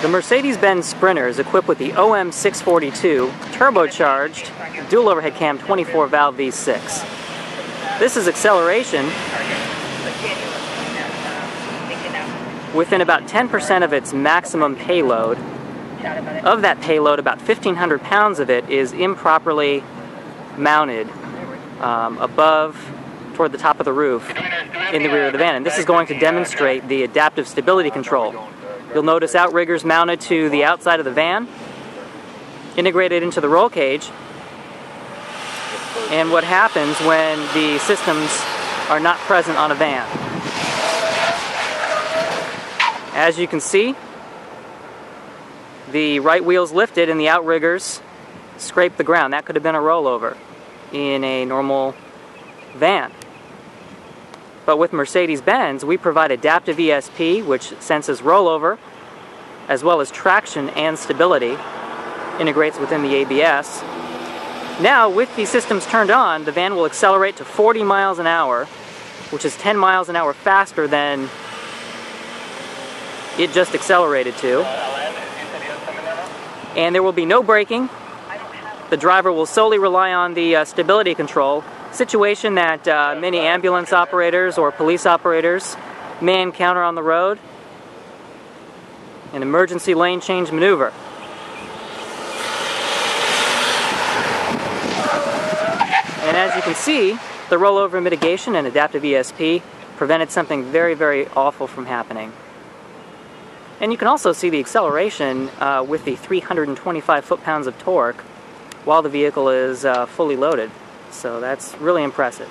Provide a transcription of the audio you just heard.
The Mercedes-Benz Sprinter is equipped with the OM642 turbocharged dual overhead cam 24 valve V6. This is acceleration within about 10% of its maximum payload. Of that payload, about 1,500 pounds of it is improperly mounted um, above toward the top of the roof in the rear of the van. And this is going to demonstrate the adaptive stability control. You'll notice outriggers mounted to the outside of the van, integrated into the roll cage, and what happens when the systems are not present on a van. As you can see, the right wheel's lifted and the outriggers scrape the ground. That could have been a rollover in a normal van. But with Mercedes-Benz, we provide adaptive ESP, which senses rollover, as well as traction and stability, integrates within the ABS. Now, with these systems turned on, the van will accelerate to 40 miles an hour, which is 10 miles an hour faster than it just accelerated to. And there will be no braking. The driver will solely rely on the uh, stability control situation that uh, many ambulance operators or police operators may encounter on the road an emergency lane change maneuver. And as you can see, the rollover mitigation and adaptive ESP prevented something very, very awful from happening. And you can also see the acceleration uh, with the 325 foot-pounds of torque while the vehicle is uh, fully loaded. So that's really impressive.